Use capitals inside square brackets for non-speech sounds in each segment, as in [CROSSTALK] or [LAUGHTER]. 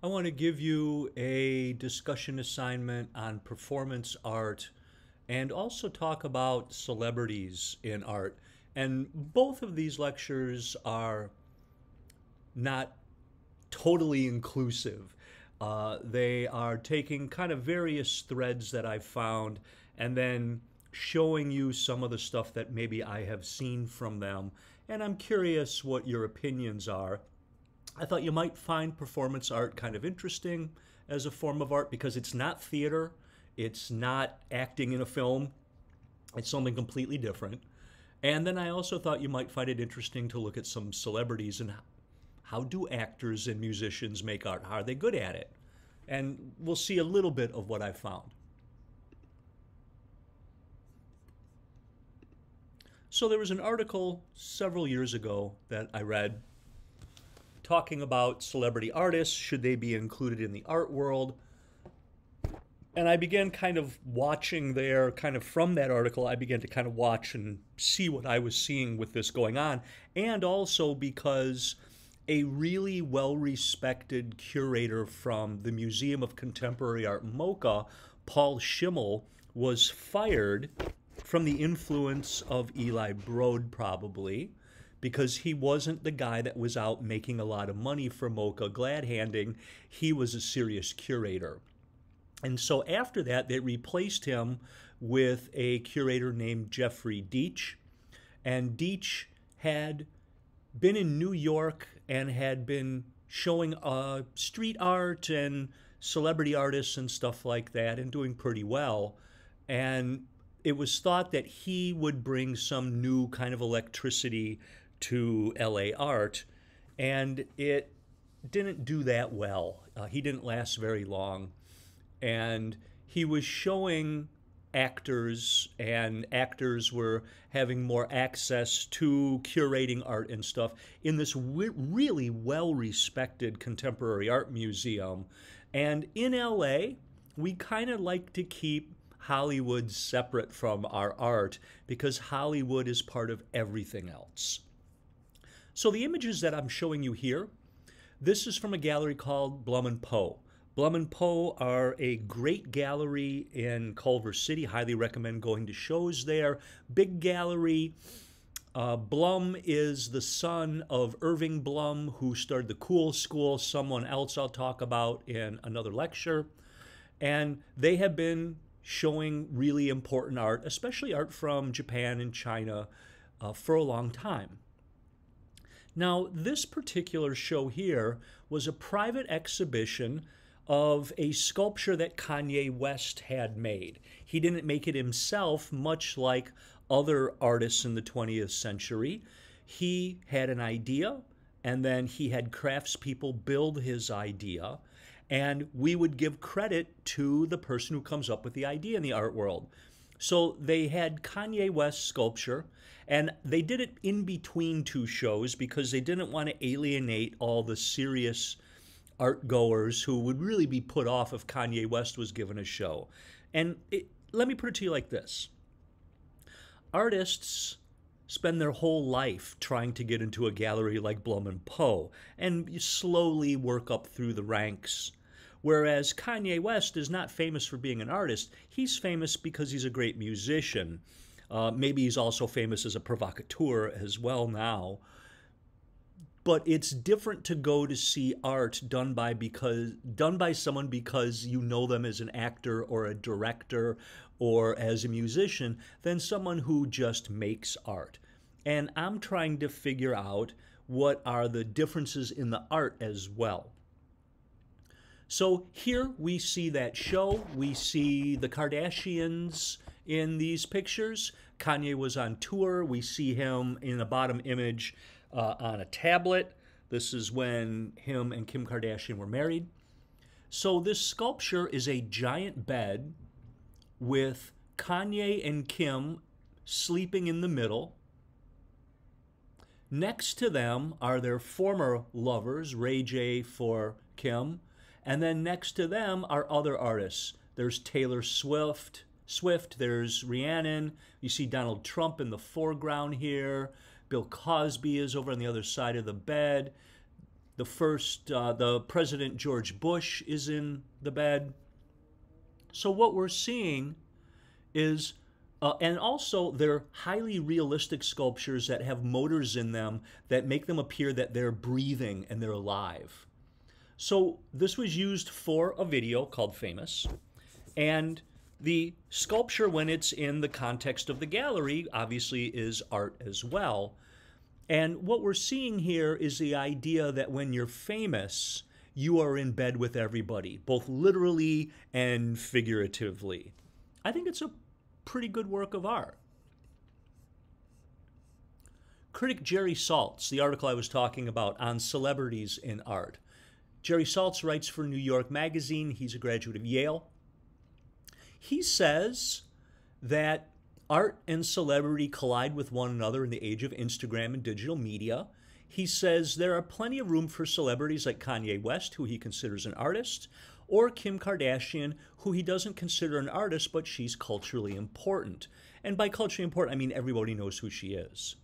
I want to give you a discussion assignment on performance art and also talk about celebrities in art. And both of these lectures are not totally inclusive. Uh, they are taking kind of various threads that I've found and then showing you some of the stuff that maybe I have seen from them. And I'm curious what your opinions are. I thought you might find performance art kind of interesting as a form of art because it's not theater, it's not acting in a film, it's something completely different. And then I also thought you might find it interesting to look at some celebrities and how do actors and musicians make art? How are they good at it? And we'll see a little bit of what I found. So there was an article several years ago that I read talking about celebrity artists. Should they be included in the art world? And I began kind of watching there, kind of from that article, I began to kind of watch and see what I was seeing with this going on. And also because a really well respected curator from the Museum of Contemporary Art MoCA, Paul Schimmel, was fired from the influence of Eli Broad, probably, because he wasn't the guy that was out making a lot of money for MoCA glad handing. He was a serious curator. And so after that, they replaced him with a curator named Jeffrey Deitch. And Deitch had been in New York and had been showing uh, street art and celebrity artists and stuff like that and doing pretty well. And it was thought that he would bring some new kind of electricity to LA art, and it didn't do that well. Uh, he didn't last very long, and he was showing actors, and actors were having more access to curating art and stuff in this really well respected contemporary art museum. And in LA, we kind of like to keep Hollywood separate from our art because Hollywood is part of everything else. So the images that I'm showing you here, this is from a gallery called Blum and Poe. Blum and Poe are a great gallery in Culver City. Highly recommend going to shows there. Big gallery. Uh, Blum is the son of Irving Blum, who started the Cool School, someone else I'll talk about in another lecture. And they have been showing really important art, especially art from Japan and China, uh, for a long time. Now, this particular show here was a private exhibition of a sculpture that Kanye West had made. He didn't make it himself, much like other artists in the 20th century. He had an idea, and then he had craftspeople build his idea, and we would give credit to the person who comes up with the idea in the art world. So they had Kanye West sculpture, and they did it in between two shows because they didn't want to alienate all the serious art goers who would really be put off if Kanye West was given a show. And it, let me put it to you like this artists spend their whole life trying to get into a gallery like Blum and Poe and slowly work up through the ranks Whereas Kanye West is not famous for being an artist, he's famous because he's a great musician. Uh, maybe he's also famous as a provocateur as well now. But it's different to go to see art done by because done by someone because you know them as an actor or a director or as a musician than someone who just makes art. And I'm trying to figure out what are the differences in the art as well. So here we see that show. We see the Kardashians in these pictures. Kanye was on tour. We see him in the bottom image uh, on a tablet. This is when him and Kim Kardashian were married. So this sculpture is a giant bed with Kanye and Kim sleeping in the middle. Next to them are their former lovers, Ray J for Kim, and then next to them are other artists. There's Taylor Swift, Swift, there's Rihanna. You see Donald Trump in the foreground here. Bill Cosby is over on the other side of the bed. the first, uh, the President George Bush is in the bed. So what we're seeing is, uh, and also they're highly realistic sculptures that have motors in them that make them appear that they're breathing and they're alive. So this was used for a video called Famous, and the sculpture, when it's in the context of the gallery, obviously is art as well. And what we're seeing here is the idea that when you're famous, you are in bed with everybody, both literally and figuratively. I think it's a pretty good work of art. Critic Jerry Saltz, the article I was talking about on celebrities in art. Jerry Saltz writes for New York Magazine. He's a graduate of Yale. He says that art and celebrity collide with one another in the age of Instagram and digital media. He says there are plenty of room for celebrities like Kanye West, who he considers an artist, or Kim Kardashian, who he doesn't consider an artist, but she's culturally important. And by culturally important, I mean everybody knows who she is.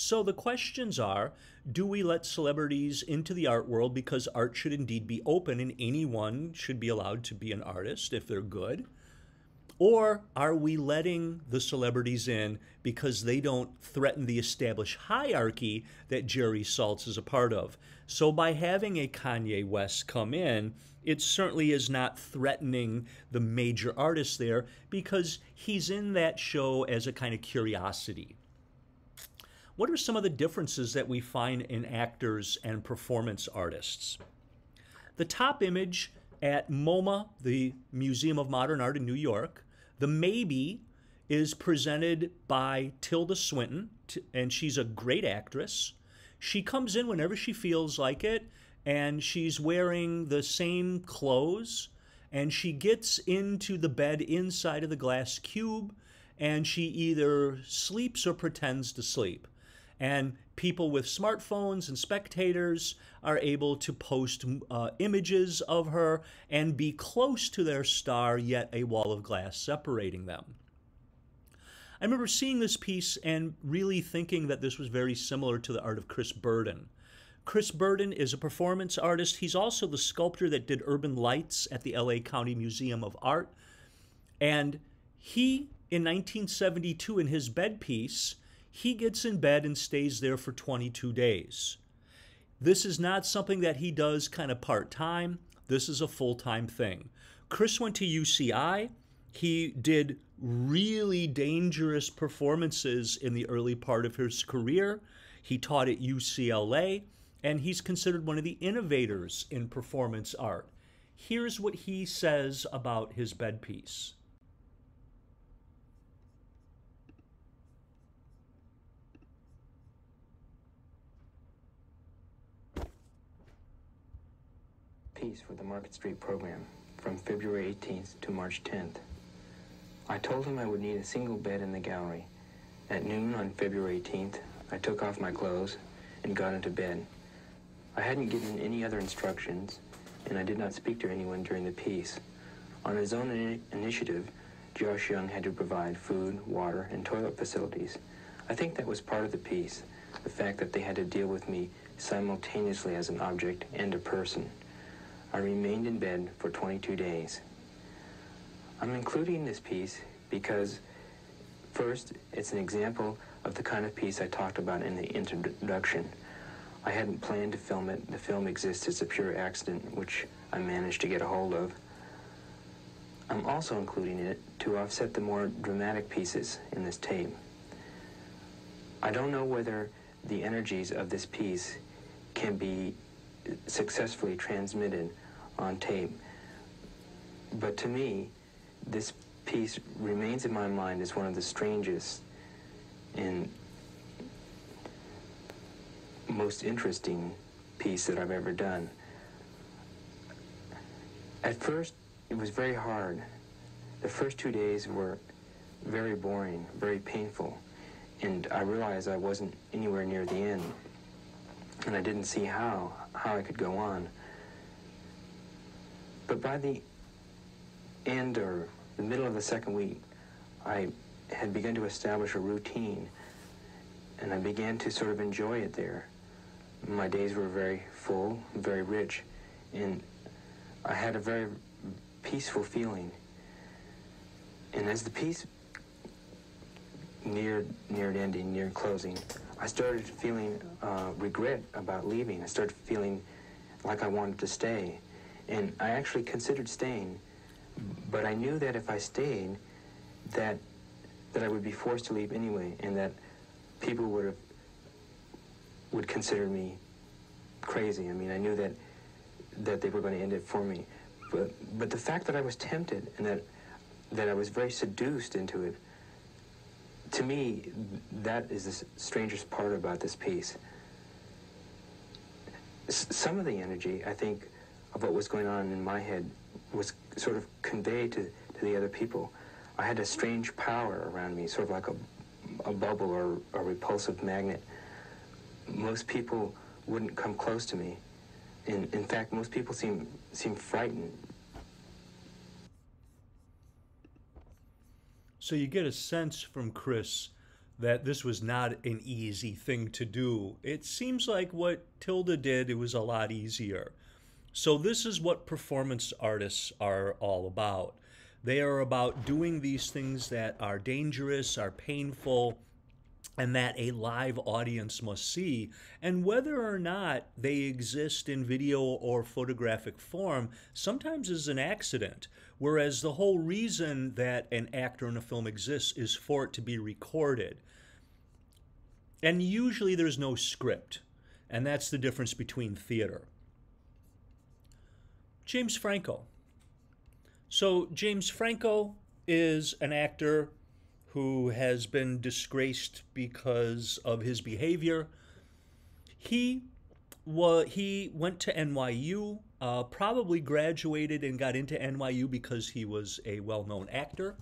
So the questions are do we let celebrities into the art world because art should indeed be open and anyone should be allowed to be an artist if they're good? Or are we letting the celebrities in because they don't threaten the established hierarchy that Jerry Saltz is a part of? So by having a Kanye West come in, it certainly is not threatening the major artists there because he's in that show as a kind of curiosity. What are some of the differences that we find in actors and performance artists? The top image at MoMA, the Museum of Modern Art in New York, the maybe is presented by Tilda Swinton, and she's a great actress. She comes in whenever she feels like it, and she's wearing the same clothes, and she gets into the bed inside of the glass cube, and she either sleeps or pretends to sleep. And people with smartphones and spectators are able to post uh, images of her and be close to their star, yet a wall of glass separating them. I remember seeing this piece and really thinking that this was very similar to the art of Chris Burden. Chris Burden is a performance artist. He's also the sculptor that did urban lights at the LA County Museum of Art. And he, in 1972, in his bed piece, he gets in bed and stays there for 22 days. This is not something that he does kind of part time. This is a full time thing. Chris went to UCI. He did really dangerous performances in the early part of his career. He taught at UCLA, and he's considered one of the innovators in performance art. Here's what he says about his bedpiece. Piece for the Market Street program from February 18th to March 10th. I told him I would need a single bed in the gallery. At noon on February 18th, I took off my clothes and got into bed. I hadn't given any other instructions, and I did not speak to anyone during the piece. On his own in initiative, Josh Young had to provide food, water, and toilet facilities. I think that was part of the piece, the fact that they had to deal with me simultaneously as an object and a person. I remained in bed for 22 days. I'm including this piece because, first, it's an example of the kind of piece I talked about in the introduction. I hadn't planned to film it. The film exists as a pure accident, which I managed to get a hold of. I'm also including it to offset the more dramatic pieces in this tape. I don't know whether the energies of this piece can be successfully transmitted on tape. But to me, this piece remains in my mind as one of the strangest and most interesting piece that I've ever done. At first, it was very hard. The first two days were very boring, very painful, and I realized I wasn't anywhere near the end, and I didn't see how how I could go on. But by the end or the middle of the second week, I had begun to establish a routine and I began to sort of enjoy it there. my days were very full, very rich, and I had a very peaceful feeling. And as the piece neared neared ending, near closing, I started feeling uh, regret about leaving. I started feeling like I wanted to stay, and I actually considered staying, but I knew that if I stayed, that that I would be forced to leave anyway, and that people would have would consider me crazy. I mean, I knew that that they were going to end it for me. But but the fact that I was tempted and that that I was very seduced into it, to me, that is the strangest part about this piece. S- some of the energy, I think, of what was going on in my head was sort of conveyed to, to the other people. I had a strange power around me, sort of like a, a bubble or a repulsive magnet. Most people wouldn't come close to me. In, in fact, most people seem, seem frightened. So you get a sense from Chris that this was not an easy thing to do. It seems like what Tilda did, it was a lot easier. So, this is what performance artists are all about. They are about doing these things that are dangerous, are painful, and that a live audience must see. And whether or not they exist in video or photographic form sometimes is an accident. Whereas the whole reason that an actor in a film exists is for it to be recorded. And usually there's no script. And that's the difference between theater. James Franco. So, James Franco is an actor who has been disgraced because of his behavior. He wa- he went to NYU, uh, probably graduated and got into NYU because he was a well-known actor.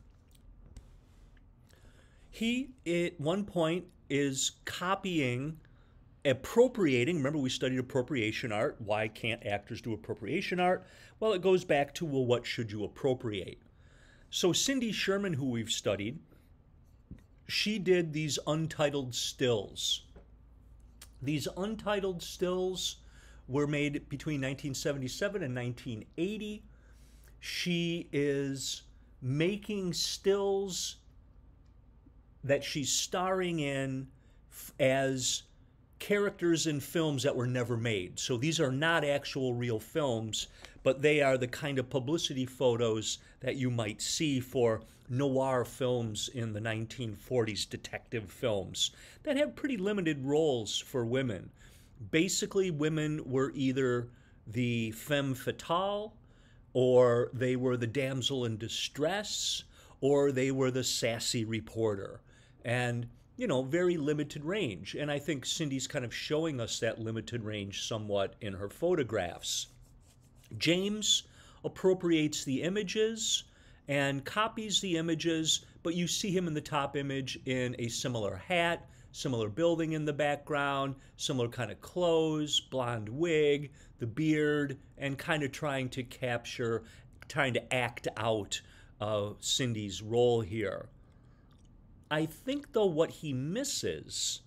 He at one point is copying appropriating remember we studied appropriation art why can't actors do appropriation art well it goes back to well what should you appropriate so cindy sherman who we've studied she did these untitled stills. These untitled stills were made between 1977 and 1980. She is making stills that she's starring in as characters in films that were never made. So these are not actual real films, but they are the kind of publicity photos that you might see for noir films in the 1940s, detective films that had pretty limited roles for women. Basically, women were either the femme fatale, or they were the damsel in distress, or they were the sassy reporter. And you know, very limited range. And I think Cindy's kind of showing us that limited range somewhat in her photographs. James appropriates the images and copies the images, but you see him in the top image in a similar hat, similar building in the background, similar kind of clothes, blonde wig, the beard, and kind of trying to capture, trying to act out uh, Cindy's role here. I think, though, what he misses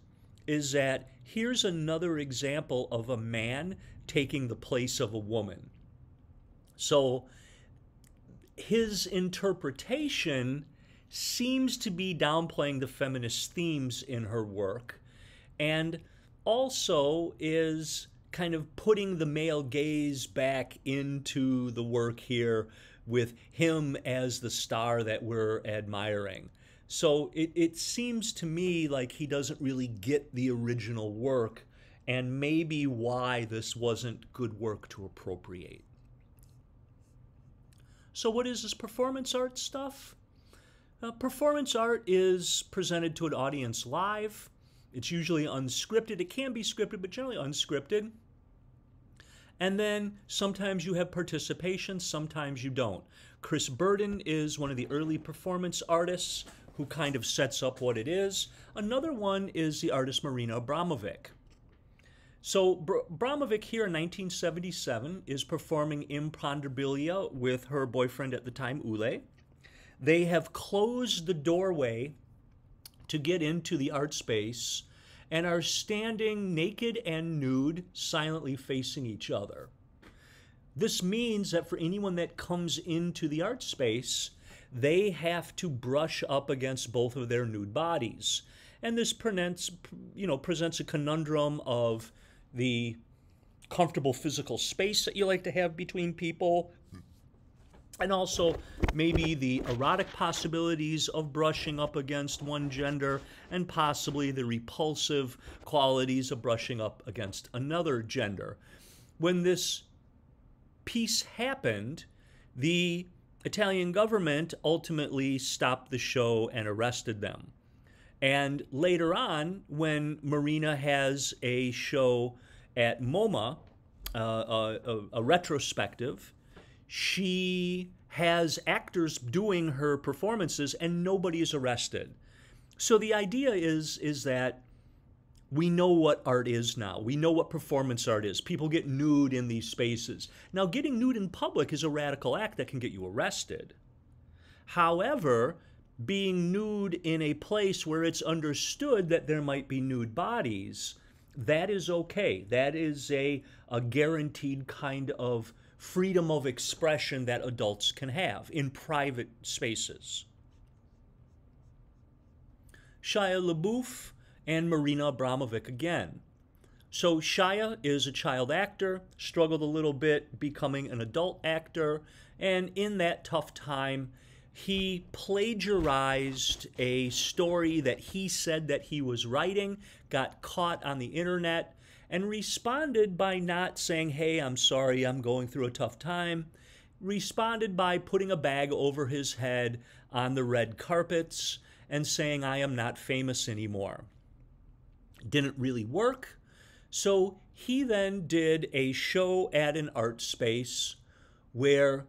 is that here's another example of a man taking the place of a woman. So his interpretation seems to be downplaying the feminist themes in her work and also is kind of putting the male gaze back into the work here with him as the star that we're admiring. So it, it seems to me like he doesn't really get the original work and maybe why this wasn't good work to appropriate. So, what is this performance art stuff? Uh, performance art is presented to an audience live. It's usually unscripted. It can be scripted, but generally unscripted. And then sometimes you have participation, sometimes you don't. Chris Burden is one of the early performance artists who kind of sets up what it is. Another one is the artist Marina Abramovic. So Br- Abramovic here in 1977 is performing Imponderabilia with her boyfriend at the time, Ulay. They have closed the doorway to get into the art space, and are standing naked and nude, silently facing each other. This means that for anyone that comes into the art space, they have to brush up against both of their nude bodies. And this presents, you know, presents a conundrum of the comfortable physical space that you like to have between people and also maybe the erotic possibilities of brushing up against one gender and possibly the repulsive qualities of brushing up against another gender. When this piece happened, the Italian government ultimately stopped the show and arrested them. And later on, when Marina has a show at MoMA, uh, a, a, a retrospective, she has actors doing her performances and nobody is arrested. So the idea is is that we know what art is now. We know what performance art is. People get nude in these spaces. Now, getting nude in public is a radical act that can get you arrested. However, being nude in a place where it's understood that there might be nude bodies, that is okay. That is a, a guaranteed kind of freedom of expression that adults can have in private spaces. Shia LaBeouf and Marina Abramovic again. So Shia is a child actor, struggled a little bit becoming an adult actor, and in that tough time, he plagiarized a story that he said that he was writing, got caught on the internet, and responded by not saying, Hey, I'm sorry, I'm going through a tough time. Responded by putting a bag over his head on the red carpets and saying, I am not famous anymore. Didn't really work. So he then did a show at an art space where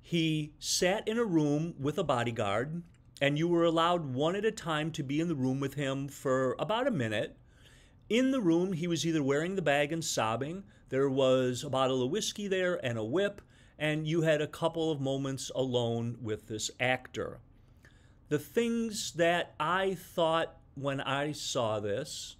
he sat in a room with a bodyguard, and you were allowed one at a time to be in the room with him for about a minute. In the room, he was either wearing the bag and sobbing, there was a bottle of whiskey there and a whip, and you had a couple of moments alone with this actor. The things that I thought when I saw this,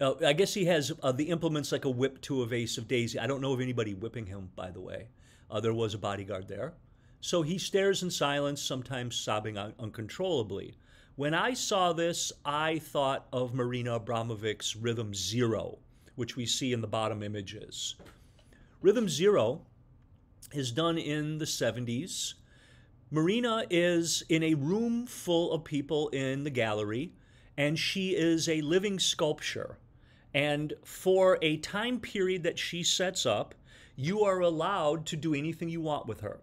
uh, I guess he has uh, the implements like a whip to a vase of daisy. I don't know of anybody whipping him, by the way. Uh, there was a bodyguard there. So he stares in silence, sometimes sobbing un- uncontrollably. When I saw this, I thought of Marina Abramovic's Rhythm Zero, which we see in the bottom images. Rhythm Zero is done in the 70s. Marina is in a room full of people in the gallery, and she is a living sculpture. And for a time period that she sets up, you are allowed to do anything you want with her.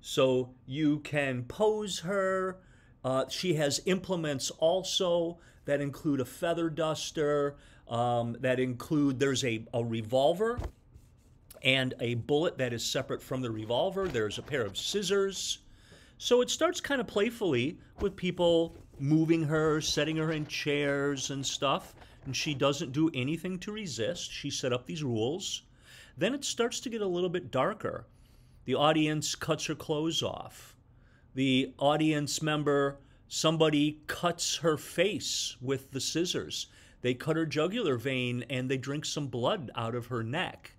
So you can pose her. Uh, she has implements also that include a feather duster, um, that include, there's a, a revolver and a bullet that is separate from the revolver. There's a pair of scissors. So it starts kind of playfully with people moving her, setting her in chairs and stuff. And she doesn't do anything to resist. She set up these rules. Then it starts to get a little bit darker. The audience cuts her clothes off. The audience member, somebody cuts her face with the scissors. They cut her jugular vein and they drink some blood out of her neck.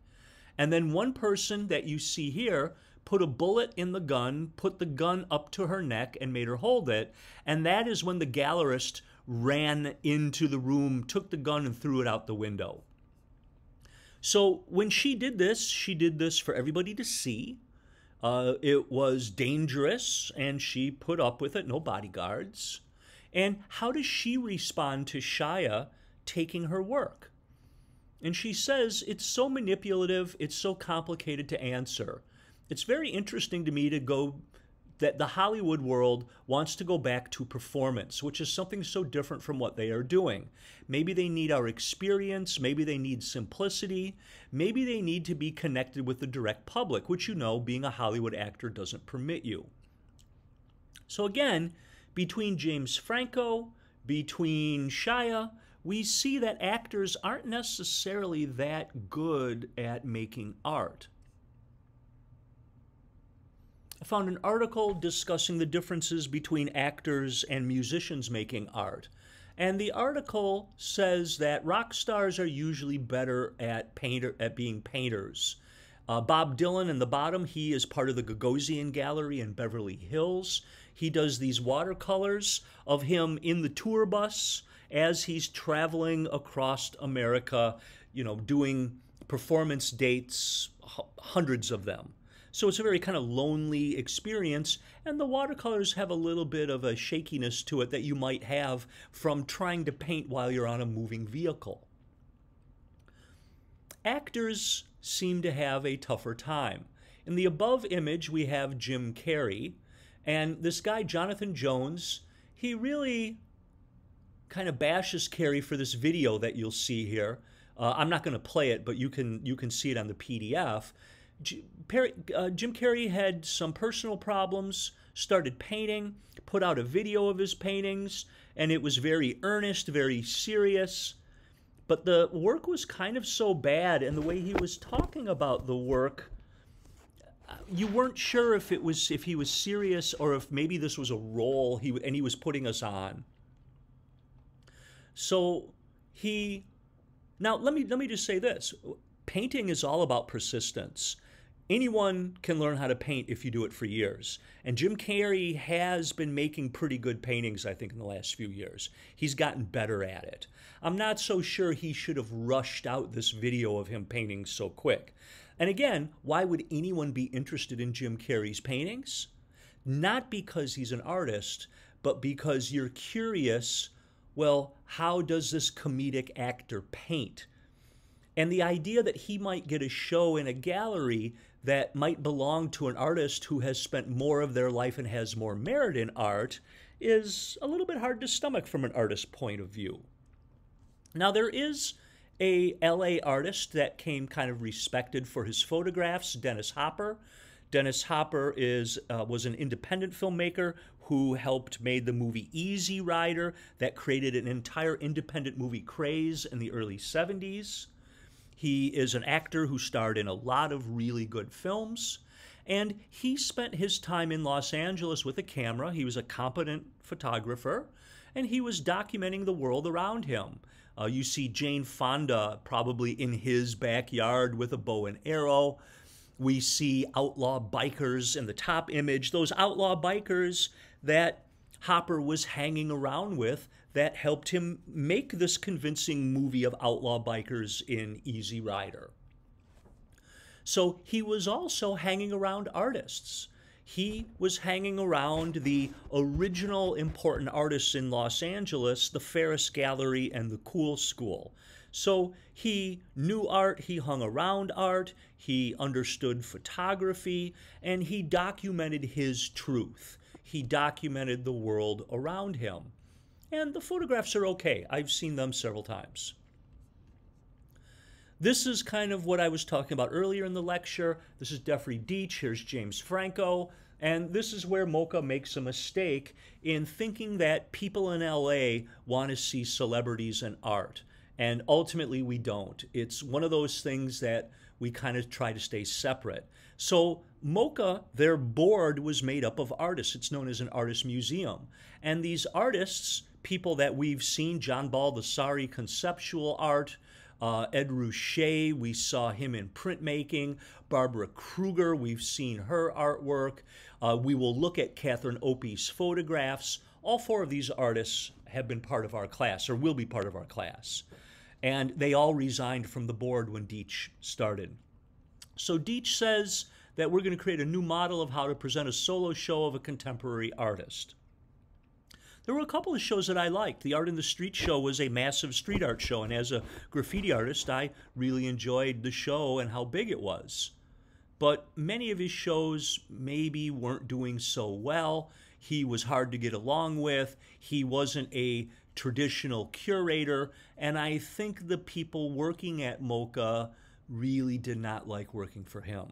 And then one person that you see here put a bullet in the gun, put the gun up to her neck, and made her hold it. And that is when the gallerist ran into the room, took the gun, and threw it out the window. So when she did this, she did this for everybody to see. Uh, it was dangerous, and she put up with it, no bodyguards. And how does she respond to Shia taking her work? And she says it's so manipulative, it's so complicated to answer. It's very interesting to me to go that the Hollywood world wants to go back to performance, which is something so different from what they are doing. Maybe they need our experience, maybe they need simplicity, maybe they need to be connected with the direct public, which you know being a Hollywood actor doesn't permit you. So again, between James Franco, between Shia, we see that actors aren't necessarily that good at making art. I found an article discussing the differences between actors and musicians making art. And the article says that rock stars are usually better at painter at being painters. Uh, Bob Dylan in the bottom, he is part of the Gagosian Gallery in Beverly Hills. He does these watercolors of him in the tour bus as he's traveling across America, you know, doing performance dates, hundreds of them. So it's a very kind of lonely experience, and the watercolors have a little bit of a shakiness to it that you might have from trying to paint while you're on a moving vehicle. Actors seem to have a tougher time. In the above image, we have Jim Carrey, and this guy, Jonathan Jones, he really kind of bashes Carrey for this video that you'll see here. Uh, I'm not going to play it, but you can you can see it on the PDF. Perry, uh, Jim Carrey had some personal problems, started painting, put out a video of his paintings, and it was very earnest, very serious. But the work was kind of so bad, and the way he was talking about the work, you weren't sure if it was if he was serious or if maybe this was a role he and he was putting us on. So he now let me let me just say this. Painting is all about persistence anyone can learn how to paint if you do it for years. And Jim Carrey has been making pretty good paintings, I think, in the last few years. He's gotten better at it. I'm not so sure he should have rushed out this video of him painting so quick. And again, why would anyone be interested in Jim Carrey's paintings? Not because he's an artist, but because you're curious well, how does this comedic actor paint? And the idea that he might get a show in a gallery that might belong to an artist who has spent more of their life and has more merit in art is a little bit hard to stomach from an artist's point of view. Now, there is a LA artist that came kind of respected for his photographs, Dennis Hopper. Dennis Hopper is uh, was an independent filmmaker who helped made the movie Easy Rider that created an entire independent movie craze in the early 70s. He is an actor who starred in a lot of really good films. And he spent his time in Los Angeles with a camera. He was a competent photographer, and he was documenting the world around him. Uh, you see Jane Fonda probably in his backyard with a bow and arrow. We see outlaw bikers in the top image, those outlaw bikers that Hopper was hanging around with that helped him make this convincing movie of outlaw bikers in Easy Rider. So he was also hanging around artists. He was hanging around the original important artists in Los Angeles, the Ferus Gallery and the Cool School. So he knew art, he hung around art, he understood photography, and he documented his truth. He documented the world around him. And the photographs are okay. I've seen them several times. This is kind of what I was talking about earlier in the lecture. This is Jeffrey Deitch. Here's James Franco. And this is where MoCA makes a mistake in thinking that people in LA want to see celebrities and art. And ultimately, we don't. It's one of those things that we kind of try to stay separate. So, MoCA, their board was made up of artists. It's known as an artist museum. And these artists people that we've seen John Baldessari, conceptual art, uh, Ed Ruscha, we saw him in printmaking. Barbara Kruger, we've seen her artwork. Uh, we will look at Catherine Opie's photographs. All four of these artists have been part of our class, or will be part of our class. And they all resigned from the board when Deitch started. So Deitch says that we're going to create a new model of how to present a solo show of a contemporary artist. There were a couple of shows that I liked. The Art in the Street show was a massive street art show, and as a graffiti artist, I really enjoyed the show and how big it was. But many of his shows maybe weren't doing so well. He was hard to get along with. He wasn't a traditional curator, and I think the people working at MoCA really did not like working for him.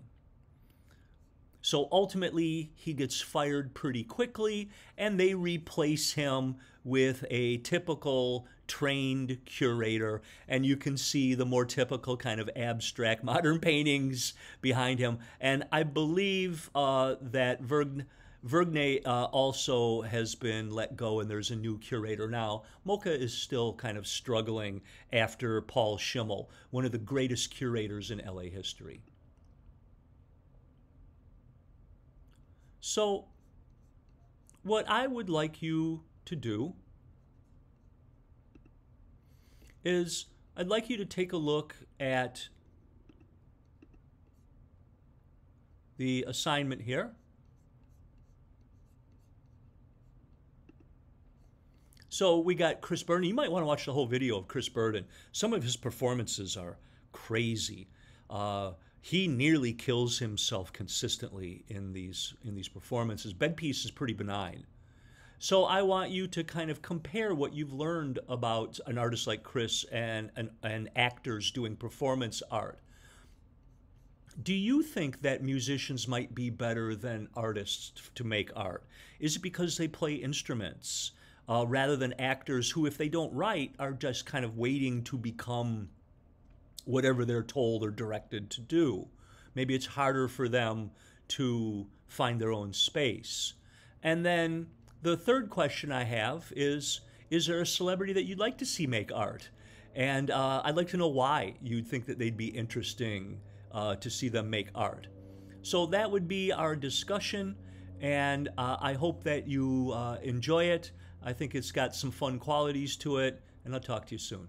So ultimately, he gets fired pretty quickly, and they replace him with a typical trained curator. And you can see the more typical kind of abstract [LAUGHS] modern paintings behind him. And I believe uh, that Verg- Vergne uh, also has been let go, and there's a new curator now. MoCA is still kind of struggling after Paul Schimmel, one of the greatest curators in LA history. So, what I would like you to do is I'd like you to take a look at the assignment here. So we got Chris Burden. You might want to watch the whole video of Chris Burden. Some of his performances are crazy. Uh, he nearly kills himself consistently in these in these performances. Bedpiece is pretty benign. So I want you to kind of compare what you've learned about an artist like Chris and, and, and actors doing performance art. Do you think that musicians might be better than artists to make art? Is it because they play instruments uh, rather than actors who, if they don't write, are just kind of waiting to become whatever they're told or directed to do? Maybe it's harder for them to find their own space. And then the third question I have is Is there a celebrity that you'd like to see make art? And uh, I'd like to know why you'd think that they'd be interesting uh, to see them make art. So that would be our discussion, and uh, I hope that you uh, enjoy it. I think it's got some fun qualities to it, and I'll talk to you soon.